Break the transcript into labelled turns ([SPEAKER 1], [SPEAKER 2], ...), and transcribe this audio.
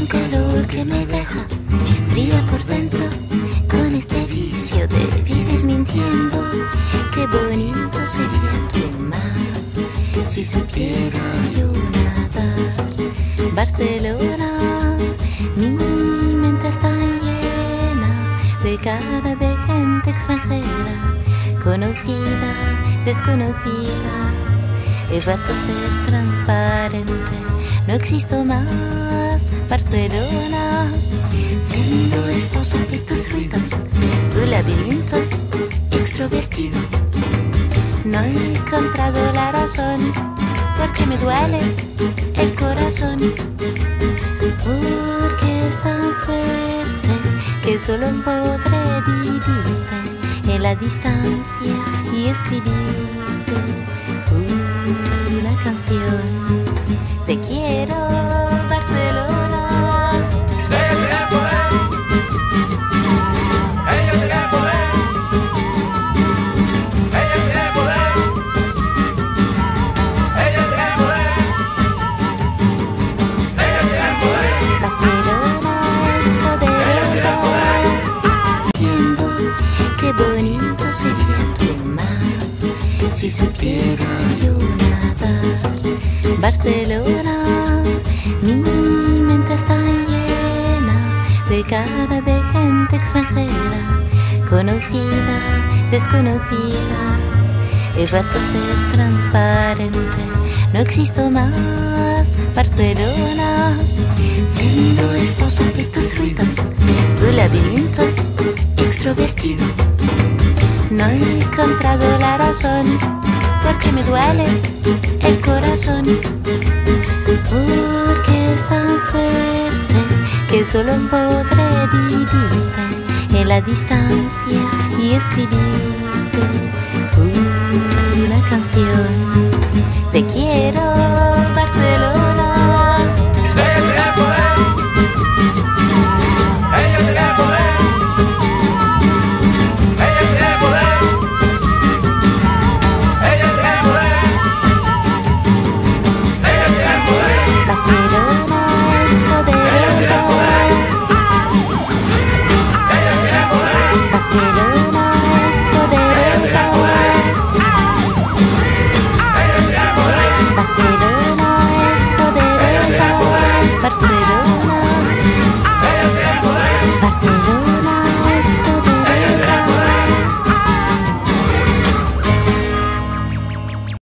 [SPEAKER 1] un calor que me deja fría por dentro con este vicio de vivir mintiendo. Qué bonito sería tu mar si supiera yo nadar. Barcelona, mi mente está llena de cara de gente extranjera, conocida, desconocida. He vuelto a ser transparente, no existo más. Barcelona, siendo esposa de tus ruidos, tu laberinto extrovertido. No he encontrado la razón porque me duele el corazón. Porque es tan fuerte que solo podré vivirte en la distancia y escribirte una canción. Te quiero, si supiera yo nadar. Barcelona, mi mente está llena de cara de gente extranjera, conocida, desconocida. He vuelto a ser transparente, no existo más. Barcelona, siendo esposa de tus ruidos, tu laberinto extrovertido. No he encontrado la razón porque me duele el corazón. Porque es tan fuerte que solo podré vivirte en la distancia y escribirte una canción. Te quiero,